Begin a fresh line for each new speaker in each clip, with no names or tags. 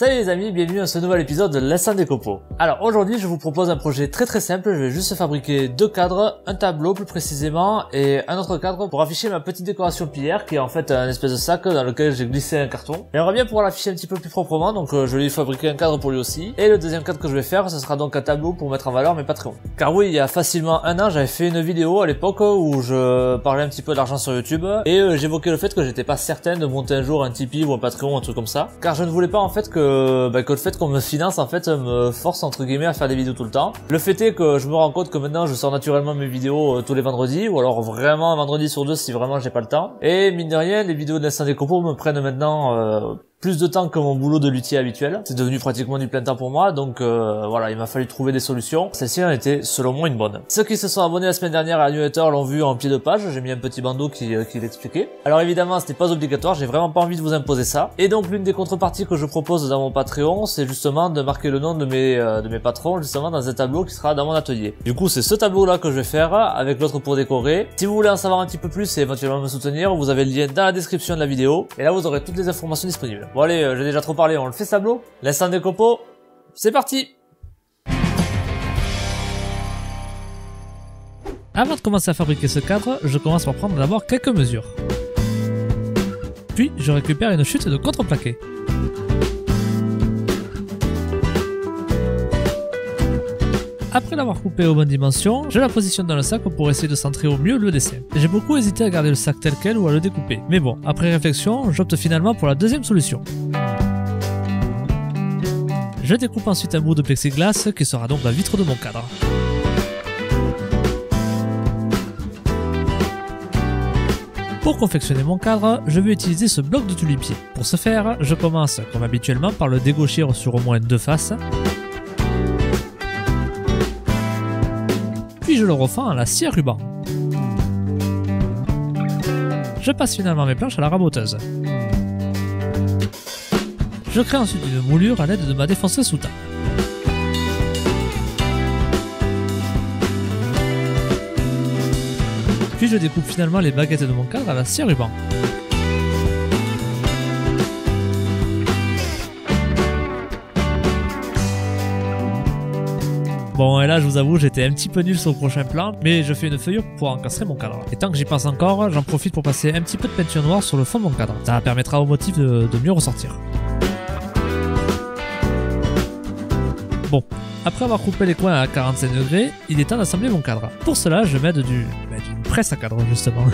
Salut les amis, bienvenue dans ce nouvel épisode de l'instant des copeaux. Alors aujourd'hui je vous propose un projet très très simple, je vais juste fabriquer deux cadres, un tableau plus précisément et un autre cadre pour afficher ma petite décoration pilière qui est en fait un espèce de sac dans lequel j'ai glissé un carton. J'aimerais bien pouvoir l'afficher un petit peu plus proprement donc euh, je vais fabriquer un cadre pour lui aussi. Et le deuxième cadre que je vais faire ce sera donc un tableau pour mettre en valeur mes Patreons. Car oui il y a facilement un an j'avais fait une vidéo à l'époque où je parlais un petit peu d'argent sur YouTube et euh, j'évoquais le fait que j'étais pas certain de monter un jour un Tipeee ou un Patreon un truc comme ça. Car je ne voulais pas en fait que, bah, que le fait qu'on me finance en fait me force entre guillemets à faire des vidéos tout le temps. Le fait est que je me rends compte que maintenant je sors naturellement mes vidéos euh, tous les vendredis ou alors vraiment un vendredi sur deux si vraiment j'ai pas le temps. Et mine de rien les vidéos de l'instant des copeaux me prennent maintenant euh, plus de temps que mon boulot de luthier habituel. C'est devenu pratiquement du plein temps pour moi, donc euh, voilà, il m'a fallu trouver des solutions. Celle-ci en était selon moi une bonne. Ceux qui se sont abonnés la semaine dernière à la newsletter l'ont vu en pied de page, j'ai mis un petit bandeau qui, euh, qui l'expliquait. Alors évidemment, n'est pas obligatoire, j'ai vraiment pas envie de vous imposer ça. Et donc l'une des contreparties que je propose dans mon Patreon, c'est justement de marquer le nom de mes, euh, de mes patrons justement dans un tableau qui sera dans mon atelier. Du coup, c'est ce tableau-là que je vais faire avec l'autre pour décorer. Si vous voulez en savoir un petit peu plus et éventuellement me soutenir, vous avez le lien dans la description de la vidéo. Et là, vous aurez toutes les informations disponibles. Bon allez, j'ai déjà trop parler, on le fait tableau? L'instant des copeaux, c'est parti
Avant de commencer à fabriquer ce cadre, je commence par prendre d'abord quelques mesures. Puis je récupère une chute de contreplaqué. Après l'avoir coupé aux bonnes dimensions, je la positionne dans le sac pour essayer de centrer au mieux le dessin. J'ai beaucoup hésité à garder le sac tel quel ou à le découper, mais bon, après réflexion, j'opte finalement pour la deuxième solution. Je découpe ensuite un bout de plexiglas qui sera donc la vitre de mon cadre. Pour confectionner mon cadre, je vais utiliser ce bloc de tulipier. Pour ce faire, je commence comme habituellement par le dégaucher sur au moins deux faces. Je le refends à la scie à ruban. Je passe finalement mes planches à la raboteuse. Je crée ensuite une moulure à l'aide de ma défonceuse sous. Puis je découpe finalement les baguettes de mon cadre à la scie ruban. Bon, et là, je vous avoue, j'étais un petit peu nul sur le prochain plan, mais je fais une feuillure pour encastrer mon cadre. Et tant que j'y pense encore, j'en profite pour passer un petit peu de peinture noire sur le fond de mon cadre. Ça permettra au motif de, mieux ressortir. Bon, après avoir coupé les coins à 45 degrés, il est temps d'assembler mon cadre. Pour cela, je m'aide du, bah, d'une presse à cadre justement.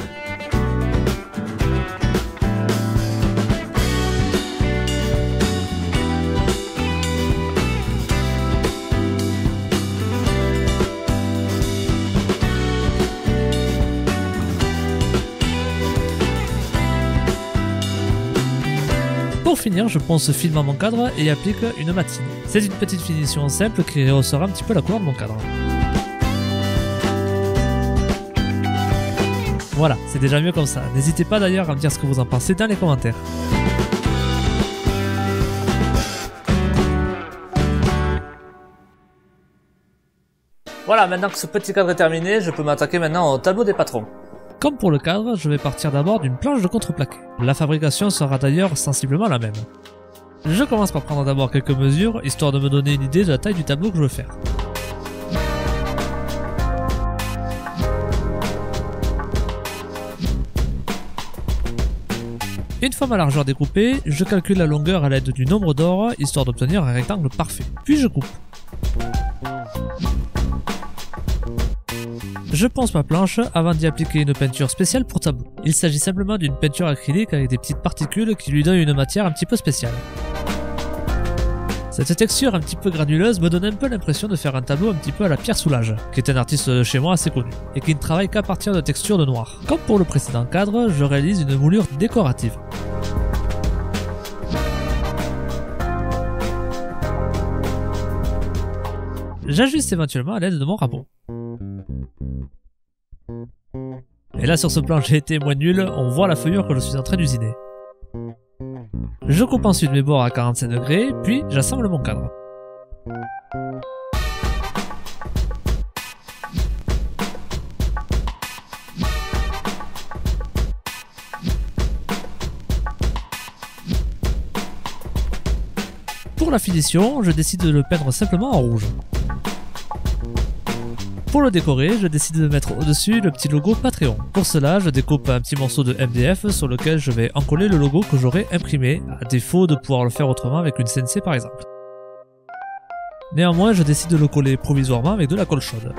Pour finir, je ponce finement mon cadre et applique une matine. C'est une petite finition simple qui rehaussera un petit peu la couleur de mon cadre. Voilà, c'est déjà mieux comme ça. N'hésitez pas d'ailleurs à me dire ce que vous en pensez dans les commentaires.
Voilà, maintenant que ce petit cadre est terminé, je peux m'attaquer maintenant au tableau des patrons.
Comme pour le cadre, je vais partir d'abord d'une planche de contreplaqué. La fabrication sera d'ailleurs sensiblement la même. Je commence par prendre d'abord quelques mesures, histoire de me donner une idée de la taille du tableau que je veux faire. Une fois ma largeur découpée, je calcule la longueur à l'aide du nombre d'or, histoire d'obtenir un rectangle parfait. Puis je coupe. Je ponce ma planche avant d'y appliquer une peinture spéciale pour tableau. Il s'agit simplement d'une peinture acrylique avec des petites particules qui lui donnent une matière un petit peu spéciale. Cette texture un petit peu granuleuse me donne un peu l'impression de faire un tableau un petit peu à la Pierre Soulages, qui est un artiste de chez moi assez connu, et qui ne travaille qu'à partir de textures de noir. Comme pour le précédent cadre, je réalise une moulure décorative. J'ajuste éventuellement à l'aide de mon rabot. Et là sur ce plan j'ai été moins nul, on voit la feuillure que je suis en train d'usiner. Je coupe ensuite mes bords à 45 degrés, puis j'assemble mon cadre. Pour la finition, je décide de le peindre simplement en rouge. Pour le décorer, je décide de mettre au-dessus le petit logo Patreon. Pour cela, je découpe un petit morceau de MDF sur lequel je vais encoller le logo que j'aurai imprimé, à défaut de pouvoir le faire autrement avec une CNC par exemple. Néanmoins, je décide de le coller provisoirement avec de la colle chaude.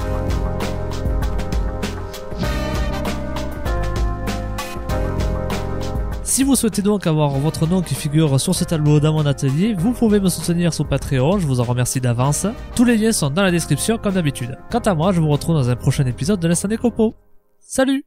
Si vous souhaitez donc avoir votre nom qui figure sur ce tableau dans mon atelier, vous pouvez me soutenir sur Patreon, je vous en remercie d'avance. Tous les liens sont dans la description comme d'habitude. Quant à moi, je vous retrouve dans un prochain épisode de l'Instant des Copeaux. Salut